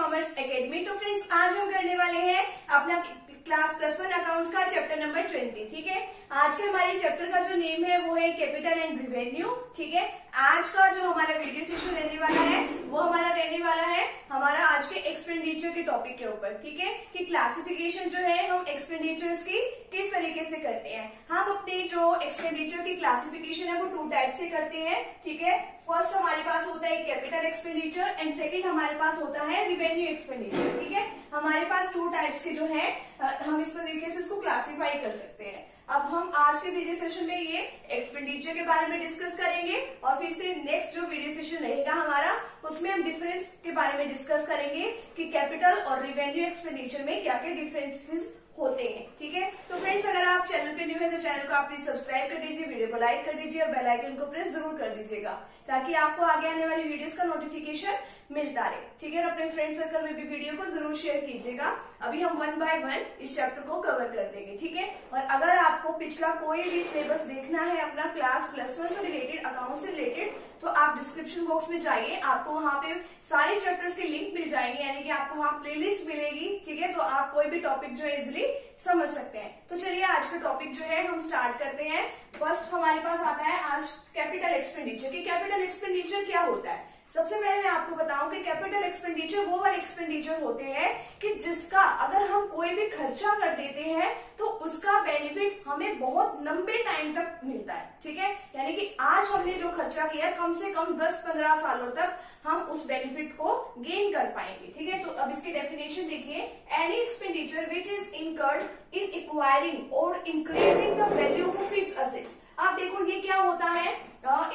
Commerce academy तो friends आज हम करने वाले हैं अपना क्लास प्लस वन अकाउंट्स का चैप्टर नंबर ट्वेंटी ठीक है? आज के हमारे चैप्टर का जो नेम है, वो है कैपिटल एंड रिवेन्यू ठीक है? आज का जो हमारा वीडियो सेशन रहने वाला है, वो हमारा रहने वाला है हमारा आज के एक्सपेंडिचर के टॉपिक के ऊपर, ठीक है? कि क्लासिफिकेशन जो है, हम एक्सपेंडिचर्स की किस तरीके से करते हैं। हम अपने जो एक्सपेंडिचर की क्लासिफिकेशन है, वो टू टाइप से करते हैं, ठीक है? फ़र्स्ट हमारे पास होता है कैपिटल एक्सपेंडिचर एंड सेकेंड हमारे पास होता है रिवेन्यू एक्सपेंडिचर ठीक है? हमारे पास टू टाइप्स के जो है हम इस तरीके से इसको क्लासीफाई कर सकते हैं। अब हम आज के वीडियो सेशन में ये एक्सपेंडिचर के बारे में डिस्कस करेंगे और फिर से नेक्स्ट जो वीडियो सेशन रहेगा हमारा, उसमें हम डिफरेंस के बारे में डिस्कस करेंगे कि कैपिटल और रिवेन्यू एक्सपेंडिचर में क्या क्या डिफरेंसेस होते हैं, ठीक है? तो फ्रेंड्स अगर आप चैनल पे न्यू है तो चैनल को आप प्लीज़ सब्सक्राइब कर दीजिए वीडियो को लाइक कर दीजिए और बेल आइकन को प्रेस ज़रूर कर दीजिएगा, ताकि आपको आगे आने वाली वीडियोस का नोटिफिकेशन मिलता रहे, ठीक है? और अपने फ्रेंड सर्कल में भी वीडियो को ज़रूर शेयर कीजिएगा। अभी हम वन बाय वन इस चैप्टर को कवर कर देंगे, ठीक है? और अगर आपको पिछला कोई भी सिलेबस देखना है अपना क्लास प्लस वन से रिलेटेड अकाउंट से रिलेटेड तो आप डिस्क्रिप्शन बॉक्स में जाइए, आपको वहाँ पे सारे चैप्टर्स की लिंक मिल जाएँगे, यानी कि आपको वहाँ प्लेलिस्ट मिलेगी, ठीक है? तो आप कोई भी टॉपिक जो है इजिली समझ सकते हैं। तो चलिए आज का टॉपिक जो है, हम स्टार्ट करते हैं। फ़र्स्ट हमारे पास आता है आज कैपिटल एक्सपेंडिचर की कैपिटल एक्सपेंडिचर क्या होता है? सबसे पहले मैं आपको बताऊँ कि कैपिटल एक्सपेंडिचर वो वाले एक्सपेंडिचर होते हैं कि जिसका अगर हम कोई भी खर्चा कर देते हैं तो उसका बेनिफिट हमें बहुत लंबे टाइम तक मिलता है। ठीक है? यानी कि आज हमने जो खर्चा किया कम से कम 10-15 सालों तक हम उस बेनिफिट को गेन कर पाएँगे, ठीक है? तो अब इसकी डेफिनेशन देखिए। Any expenditure which is incurred in acquiring और increasing the value of fix assets आप देखो, ये क्या होता है?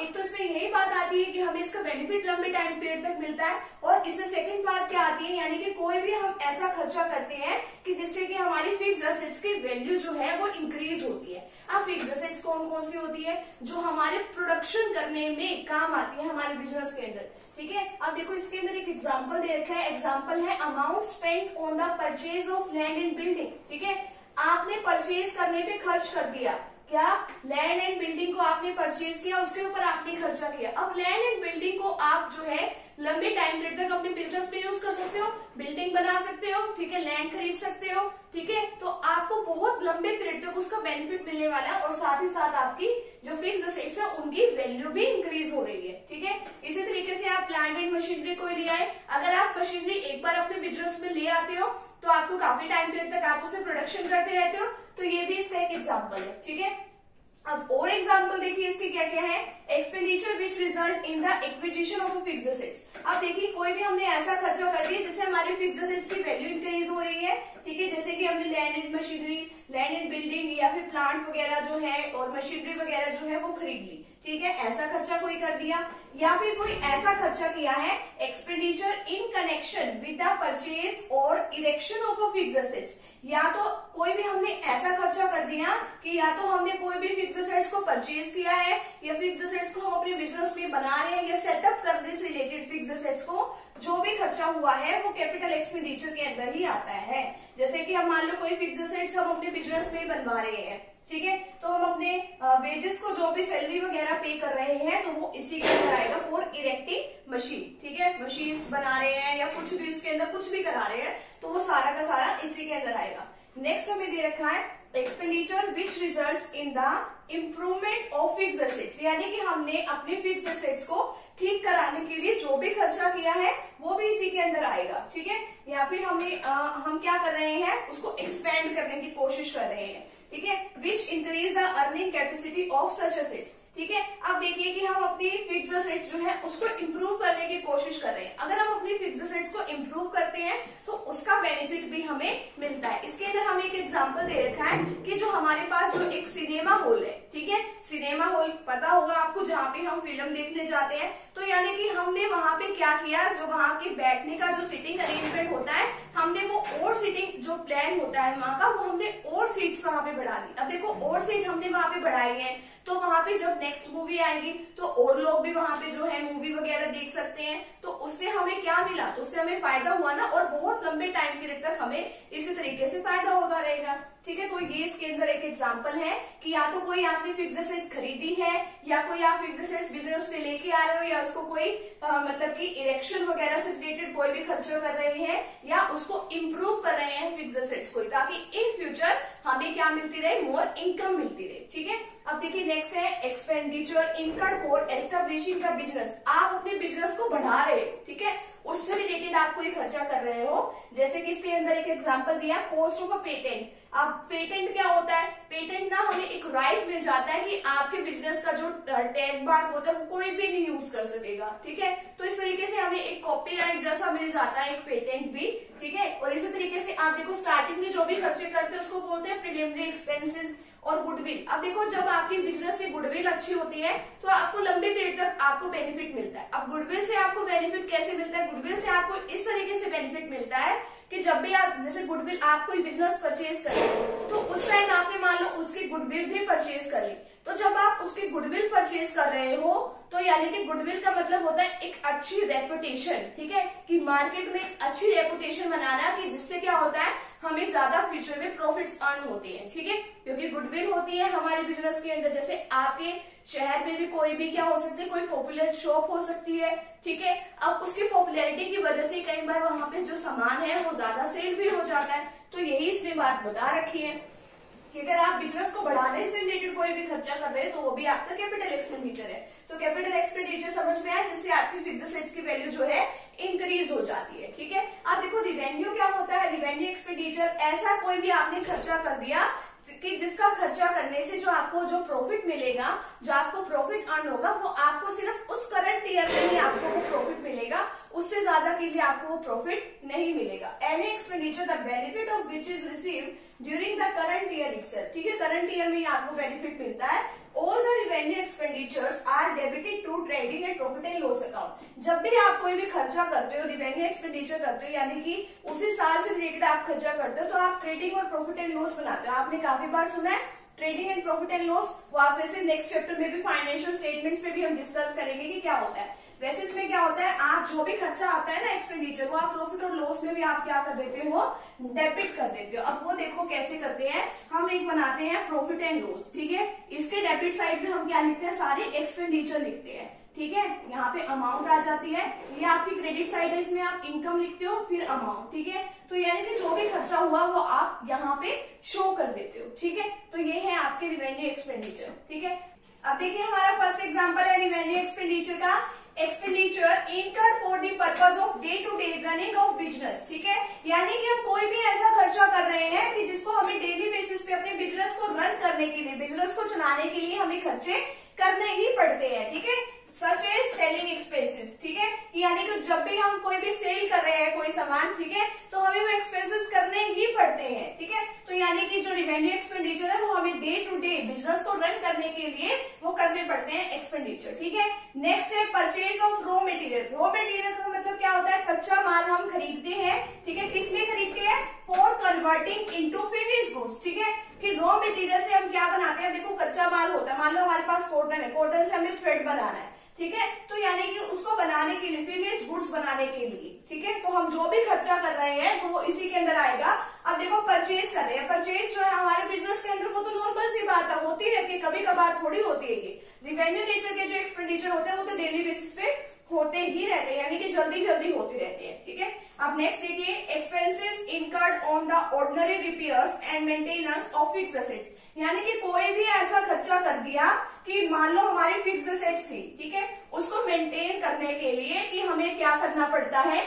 एक तो इसमें यही बात आती है कि हमें इसका बेनिफिट लंबे टाइम पीरियड तक मिलता है और इससे सेकंड बात क्या आती है? यानी कि कोई भी हम ऐसा खर्चा करते हैं कि जिससे कि हमारी फिक्स असेट्स की वैल्यू जो है वो इंक्रीज होती है। अब फिक्स असेट्स कौन कौन सी होती है? जो हमारे प्रोडक्शन करने में काम आती है हमारे बिज़नेस के अंदर। ठीक है? अब देखो, इसके अंदर एक एग्ज़ाम्पल दे रखा है। एग्ज़ाम्पल है amount spend on the purchase of land and building ठीक है? आपने परचेज करने पे खर्च कर दिया। क्या लैंड एंड बिल्डिंग को आपने परचेज किया, उसके ऊपर आपने खर्चा किया। अब लैंड एंड बिल्डिंग को आप जो है, लंबे टाइम पीरियड तक अपने बिज़नेस पे यूज़ कर सकते हो बिल्डिंग बना सकते हो, ठीक है लैंड खरीद सकते हो, ठीक है तो आपको बहुत लंबे पीरियड तक उसका बेनिफिट मिलने वाला है और साथ ही साथ आपकी जो फिक्स असेट्स है, उनकी वैल्यू भी इंक्रीज हो रही है, ठीक है। इसी तरीके से आप प्लांट एंड मशीनरी को लिया है अगर मशीनरी एक बार अपने बिज़नेस में ले आते हो तो आपको काफ़ी टाइम पीरियड तक आप उसे प्रोडक्शन करते रहते हो। तो ये भी इसका एक एग्ज़ाम्पल है, ठीक है? अब और एग्ज़ाम्पल देखिए इसके क्या क्या है? Expenditure which result in the acquisition of fix assets अब देखिए, कोई भी हमने ऐसा खर्चा कर दिया जिससे हमारे फिक्स असेट्स की वैल्यू इंक्रीज हो रही है, ठीक है? जैसे कि हमने land and machinery land and building या फिर प्लांट वगैरह जो है और मशीनरी वगैरह जो है वो खरीद ली, ठीक है? ऐसा खर्चा कोई कर दिया? या फिर कोई ऐसा खर्चा किया है expenditure in connection with the purchase और erection of a fix assets या तो कोई भी हमने ऐसा खर्चा कर दिया कि या तो हमने कोई भी फिक्स असेट्स को परचेज किया है, या फिक्स असेट्स को हम अपने बिज़नेस में बना रहे हैं, या सेटअप करने से रिलेटेड फिक्स असेट्स को जो भी खर्चा हुआ है, वो कैपिटल एक्सपेंडिचर के अंदर ही आता है। जैसे कि हम मान लो कोई फिक्स असेट्स हम अपने बिज़नेस में बनवा रहे हैं, ठीक है? तो हम अपने वेजेस को जो भी सैलरी वगैरह पे कर रहे हैं तो वो इसी के अंदर आएगा फॉर इरेक्टिंग मशीन ठीक है? मशीन बना रहे हैं या कुछ भी इसके अंदर कुछ भी करा रहे हैं तो वो सारा इसी के अंदर आएगा नेक्स्ट हमें दे रखा है expenditure which result in the improvement of fix assets यानी कि हमने अपने फिक्स एसेट्स को ठीक कराने के लिए जो भी खर्चा किया है वो भी इसी के अंदर आएगा। ठीक है? या फिर हमें आ, हम क्या कर रहे हैं उसको एक्सपेंड करने की कोशिश कर रहे हैं। ठीक है? Which increase the earning capacity of such assets ठीक है? अब देखिए कि हम अपनी फिक्स असेट्स जो है, उसको इम्प्रूव करने की कोशिश कर रहे हैं। अगर हम अपनी फिक्स असेट्स को इम्प्रूव करते हैं तो उसका बेनिफिट भी हमें मिलता है। इसके अंदर हमें एक एग्जांपल दे रखा है कि जो हमारे पास जो एक सिनेमा हॉल है, ठीक है? सिनेमा हॉल पता होगा आपको, जहाँ पे हम फ़िल्म देखने जाते हैं। तो यानी कि हमने वहाँ पे क्या किया? जो वहाँ के बैठने का जो सिटिंग अरेंजमेंट होता है, हमने वो और सिटिंग जो प्लान होता है वहाँ का, वो हमने और सीट्स वहाँ पे बढ़ा दी। अब देखो, और सीट हमने वहाँ पे बढ़ाई है। तो वहाँ पे जब नेक्स्ट मूवी आएगी तो और लोग भी वहाँ पे जो है मूवी वगैरह देख सकते हैं। तो उससे हमें क्या मिला? तो उससे हमें फ़ायदा हुआ ना और बहुत लंबे टाइम पीरियड तक हमें इसी तरीके से फ़ायदा होता रहेगा। ठीक है तो ये इसके अंदर एक एग्ज़ाम्पल है कि या तो कोई आपने फिक्स एसेट्स खरीदी है या कोई आप फिक्स एसेट्स बिज़नेस पे लेके आ रहे हो या उसको कोई आ, मतलब कि इलेक्शन वगैरह से रिलेटेड कोई भी खर्चा कर रहे हैं या उसको इम्प्रूव कर रहे हैं फिक्स एसेट्स को ताकि इन फ्यूचर हमें क्या मिलती रहे? मोर इनकम मिलती रहे। ठीक है? अब देखिए नेक्स्ट है एक्सपेंडिचर इनकम फॉर एस्टेब्लिशिंग का बिज़नेस आप अपने बिज़नेस को बढ़ा रहे हो, ठीक है? उससे रिलेटेड आप कोई खर्चा कर रहे हो। जैसे कि इसके अंदर एक एग्जांपल दिया कॉस्ट ऑफ़ अ पेटेंट अब पेटेंट क्या होता है? पेटेंट ना हमें एक राइट मिल जाता है कि आपके बिज़नेस का जो टैग मार्क होता है, वो कोई भी नहीं यूज़ कर सकेगा, ठीक है? तो इस तरीके से हमें एक कॉपीराइट जैसा मिल जाता है, एक पेटेंट भी, ठीक है? और इसी तरीके से आप देखो स्टार्टिंग में जो भी खर्चे करते हैं, उसको बोलते हैं प्रिलिमिनरी एक्सपेंसेस और गुडविल। अब देखो, जब आपकी बिज़नेस से गुडविल अच्छी होती है तो आपको लंबे पीरियड तक आपको बेनिफिट मिलता है। अब गुडविल से आपको बेनिफिट कैसे मिलता है? गुडविल से आपको इस तरीके से बेनिफिट मिलता है कि जब भी आप, जैसे गुडविल आप कोई बिज़नेस परचेज करें तो उस टाइम आपने मान लो उसकी गुडविल भी परचेज कर ली। तो जब आप उसकी गुडविल परचेज कर रहे हो तो यानी कि गुडविल का मतलब होता है एक अच्छी रेपुटेशन ठीक है? कि मार्केट में एक अच्छी रेपुटेशन बनाना कि जिससे क्या होता है हमें ज़्यादा फ्यूचर में प्रॉफिट्स अर्न होते हैं, ठीक है? क्योंकि गुडविल होती है हमारे बिज़नेस के अंदर। जैसे आपके शहर में भी कोई भी क्या हो सकती है, कोई पॉपुलर शॉप हो सकती है, ठीक है? अब उसकी पॉपुलैरिटी की वजह से कई बार वहाँ पे जो सामान है, वो ज़्यादा सेल भी हो जाता है। तो यही इसमें बात बता रखी है। कि अगर आप बिज़नेस को बढ़ाने से रिलेटेड कोई भी खर्चा कर रहे हैं तो वो भी आपका कैपिटल एक्सपेंडिचर है। तो कैपिटल एक्सपेंडिचर समझ में आया, जिससे आपकी फिक्स एसेट्स की वैल्यू जो है इंक्रीज हो जाती है, ठीक है? अब देखो रिवेन्यू क्या होता है? रिवेन्यू एक्सपेंडिचर ऐसा कोई भी आपने खर्चा कर दिया कि जिसका खर्चा करने से जो आपको जो प्रॉफिट मिलेगा, जो आपको प्रॉफिट अर्न होगा, वो आपको सिर्फ़ उस करंट ईयर में ही आपको वो प्रॉफिट मिलेगा। उससे ज़्यादा के लिए आपको वो प्रॉफिट नहीं मिलेगा। Any expenditure the benefit of which is receive during the current year itself ठीक है? करंट ईयर में ही आपको बेनिफिट मिलता है। All the revenue expenditures are debited to trading and profit and loss account जब भी आप कोई भी खर्चा करते हो रिवेन्यू एक्सपेंडिचर करते हो, यानी कि उसी साल से रिलेटेड आप खर्चा करते हो तो आप ट्रेडिंग और प्रॉफिट एंड लॉस बनाते हो। आपने काफ़ी बार सुना है trading and profit and loss वो आप वैसे नेक्स्ट चैप्टर में भी फाइनेंशियल स्टेटमेंट्स पे भी हम डिस्कस करेंगे कि क्या होता है। वैसे इसमें क्या होता है, आप जो भी खर्चा आता है ना एक्सपेंडिचर वो आप प्रॉफिट और लॉस में भी आप क्या कर देते हो? डेबिट कर देते हो। अब वो देखो कैसे करते हैं। हम एक बनाते हैं प्रॉफिट एंड लॉस ठीक है? इसके डेबिट साइड में हम क्या लिखते हैं? सारे एक्सपेंडिचर लिखते हैं, ठीक है? यहाँ पे अमाउंट आ जाती है। ये आपकी क्रेडिट साइड है, इसमें आप इनकम लिखते हो, फिर अमाउंट ठीक है? तो यानी कि जो भी खर्चा हुआ, वो आप यहाँ पे शो कर देते हो, ठीक है? तो ये है आपके रिवेन्यू एक्सपेंडिचर ठीक है? अब देखिए हमारा फ़र्स्ट एग्ज़ाम्पल है रिवेन्यू एक्सपेंडिचर का। Expenditure inter for the purpose of day to day running of business ठीक है? यानी कि हम कोई भी ऐसा खर्चा कर रहे हैं कि जिसको हमें डेली बेसिस पे अपने बिज़नेस को रन करने के लिए बिज़नेस को चलाने के लिए हमें खर्चे करने ही पड़ते हैं, ठीक है? सच एज सेलिंग एक्सपेंसेस ठीक है? यानी कि जब भी हम कोई भी सेल कर रहे हैं, कोई सामान, ठीक है? तो हमें वो एक्सपेंसेस करने ही पड़ते हैं, ठीक है? तो यानी कि जो रिवेन्यू एक्सपेंडिचर है, वो डे टू डे बिज़नेस को रन करने के लिए वो करने पड़ते हैं एक्सपेंडिचर ठीक है? नेक्स्ट है purchase of raw material raw material का मतलब क्या होता है? कच्चा माल हम खरीदते हैं, ठीक है? किस लिए खरीदते हैं? For converting into finish goods ठीक है? कि रॉ मेटीरियल से हम क्या बनाते हैं? देखो, कच्चा माल होता है। मान लो हमारे पास कॉटन है। कॉटन से हमें थ्रेड बनाना है। ठीक है? तो यानी कि उसको बनाने के लिए फिनिश गुड्स बनाने के लिए, ठीक है? तो हम जो भी खर्चा कर रहे हैं तो वो इसी के अंदर आएगा। अब देखो परचेज कर रहे हैं। परचेज जो है, हमारे बिज़नेस के अंदर वो तो नॉर्मल सी बात है, होती रहती है कभी कभार थोड़ी होती है ये। रिवेन्यू नेचर के जो एक्सपेंडिचर होते हैं, वो तो डेली बेसिस पे होते ही रहते हैं, यानी कि जल्दी जल्दी होते रहते हैं, ठीक है? अब नेक्स्ट देखिए expenses incurred on the ordinary repairs and maintenance of fix assets यानी कि कोई भी ऐसा खर्चा कर दिया कि मान लो हमारी फिक्स असेट्स थी, ठीक है? उसको मेंटेन करने के लिए कि हमें क्या करना पड़ता है?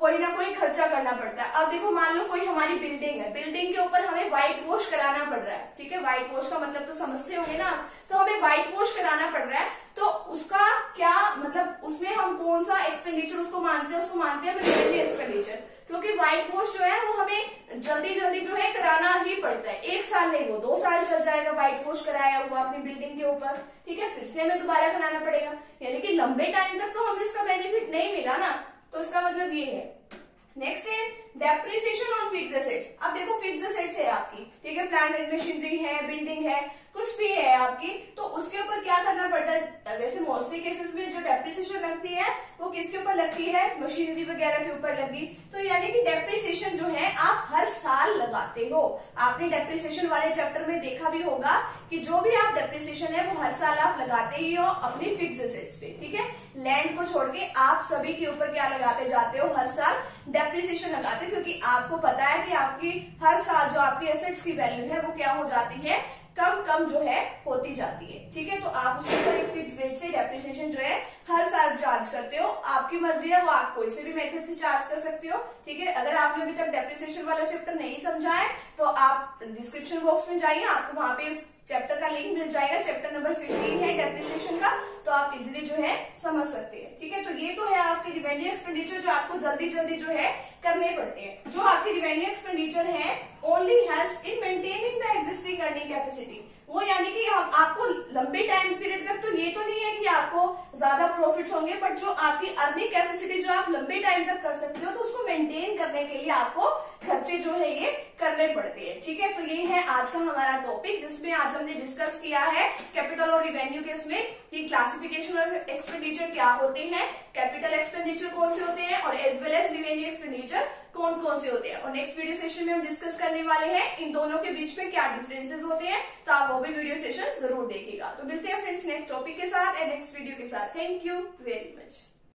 कोई ना कोई खर्चा करना पड़ता है। अब देखो, मान लो कोई हमारी बिल्डिंग है। बिल्डिंग के ऊपर हमें व्हाइट वॉश कराना पड़ रहा है, ठीक है? व्हाइट वॉश का मतलब तो समझते होंगे ना तो हमें व्हाइट वॉश कराना पड़ रहा है। तो उसका क्या मतलब उसमें हम कौन सा एक्सपेंडिचर उसको मानते हैं, उसको मानते हैं रेवेन्यू एक्सपेंडिचर क्योंकि व्हाइट वॉश जो है, वो हमें जल्दी जल्दी जो है कराना ही पड़ता है। एक साल नहीं, वो दो साल चल जाएगा व्हाइट वॉश कराया हुआ अपनी बिल्डिंग के ऊपर। ठीक है, फिर से हमें दोबारा कराना पड़ेगा। यानी कि लंबे टाइम तक तो हमें इसका बेनिफिट नहीं मिला ना। तो इसका मतलब ये है। नेक्स्ट है डेप्रिसिएशन ऑन फिक्स एसेट्स अब देखो फिक्स एसेट्स है आपकी। ठीक है प्लांट एंड मशीनरी है बिल्डिंग है। कुछ भी है आपकी तो उसके ऊपर क्या करना पड़ता है? वैसे मोस्टली केसेस में जो डेप्रिसिएशन लगती है, वो किसके ऊपर लगती है? मशीनरी वगैरह के ऊपर लगी। तो यानी कि डेप्रिसिएशन जो है, आप हर साल लगाते हो। आपने डेप्रिसिएशन वाले चैप्टर में देखा भी होगा कि जो भी आप डेप्रिसिएशन है, वो हर साल आप लगाते ही हो अपनी फिक्स एसेट्स पे, ठीक है? लैंड को छोड़ के आप सभी के ऊपर क्या लगाते जाते हो? हर साल डेप्रिसिएशन लगाते हो, क्योंकि आपको पता है कि आपकी हर साल जो आपकी एसेट्स की वैल्यू है, वो क्या हो जाती है? कम कम जो है होती जाती है। ठीक है? तो आप उसके ऊपर एक फिक्स रेट से डेप्रिसिएशन जो है, हर साल चार्ज करते हो। आपकी मर्ज़ी है, वो आप कोई से भी मेथड से चार्ज कर सकते हो। ठीक है? अगर आपने अभी तक डेप्रिसिएशन वाला चैप्टर नहीं समझा है तो आप डिस्क्रिप्शन बॉक्स में जाइए, आपको वहाँ पे चैप्टर का लिंक मिल जाएगा चैप्टर नंबर 15 है डेप्रिसिएशन का तो आप इजिली जो है समझ सकते हैं। ठीक है तो ये तो है आपके रिवेन्यू एक्सपेंडिचर जो आपको जल्दी जल्दी जो है करने पड़ते हैं। जो आपके रिवेन्यू एक्सपेंडिचर है only help in maintaining the existing earning capacity वो यानी कि आपको लंबे टाइम पीरियड तक तो ये तो नहीं है कि आपको ज़्यादा प्रॉफिट्स होंगे बट जो आपकी अर्निंग कैपेसिटी जो आप लंबे टाइम तक कर सकते हो तो उसको मेंटेन करने के लिए आपको खर्चे जो है ये करने पड़ते हैं। ठीक है? तो ये है आज का हमारा टॉपिक जिसमें आज हमने डिस्कस किया है कैपिटल और रिवेन्यू के इसमें कि क्लासिफिकेशन ऑफ़ एक्सपेंडिचर क्या होते हैं कैपिटल एक्सपेंडिचर कौन से होते हैं और as well as revenue expenditure कौन कौन से होते हैं। और नेक्स्ट वीडियो सेशन में हम डिस्कस करने वाले हैं इन दोनों के बीच में क्या डिफरेंसेस होते हैं तो आप वो भी वीडियो सेशन ज़रूर देखिएगा। तो मिलते हैं फ्रेंड्स नेक्स्ट टॉपिक के साथ एंड नेक्स्ट वीडियो के साथ। Thank you very much